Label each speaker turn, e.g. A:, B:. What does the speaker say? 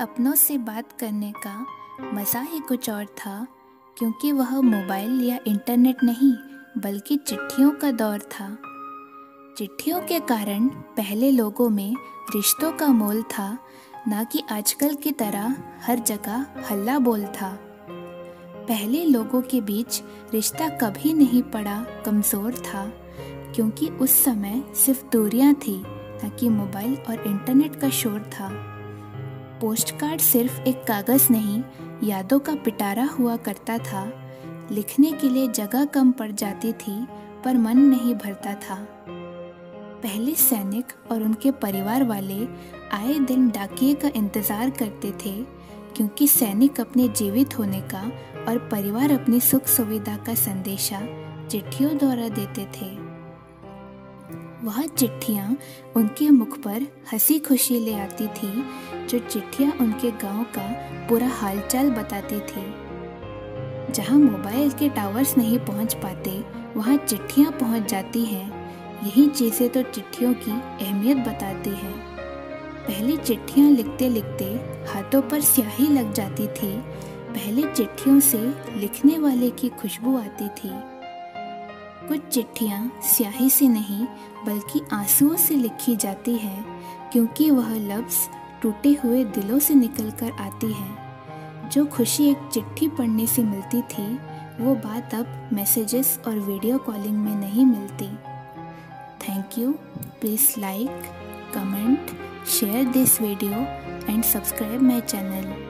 A: अपनों से बात करने का मज़ा ही कुछ और था, क्योंकि वह मोबाइल या इंटरनेट नहीं, बल्कि चिट्ठियों का दौर था। चिट्ठियों के कारण पहले लोगों में रिश्तों का मोल था, ना कि आजकल की तरह हर जगह हल्ला बोल था। पहले लोगों के बीच रिश्ता कभी नहीं पड़ा, कमज़ोर था, क्योंकि उस समय सिर्फ़ दूरियाँ थी, ना कि मोबाइल और इंटरनेट का शोर था। पोस्ट कार्ड सिर्फ़ एक कागज़ नहीं, यादों का पिटारा हुआ करता था। लिखने के लिए जगह कम पड़ जाती थी, पर मन नहीं भरता था। पहले सैनिक और उनके परिवार वाले आए दिन डाकिए का इंतज़ार करते थे, क्योंकि सैनिक अपने जीवित होने का और परिवार अपनी सुख सुविधा का संदेशा चिट्ठियों द्वारा देते थे। वह चिट्ठियाँ उनके मुख पर हँसी खुशी ले आती थी जो चिट्ठियाँ उनके गाँव का पूरा हालचाल बताती थी। जहाँ मोबाइल के टावर्स नहीं पहुँच पाते, वहाँ चिट्ठियाँ पहुँच जाती हैं। यही चीज़ें तो चिट्ठियों की अहमियत बताती हैं। पहले चिट्ठियाँ लिखते लिखते हाथों पर स्याही लग जाती थी। पहले चिट्ठियों से लिखने वाले की खुशबू आती थी। कुछ चिट्ठियाँ स्याही से नहीं, बल्कि आंसुओं से लिखी जाती हैं, क्योंकि वह लफ्ज़ टूटे हुए दिलों से निकल कर आती है। जो खुशी एक चिट्ठी पढ़ने से मिलती थी, वो बात अब मैसेजेस और वीडियो कॉलिंग में नहीं मिलती। Thank you please like comment share this video and subscribe my channel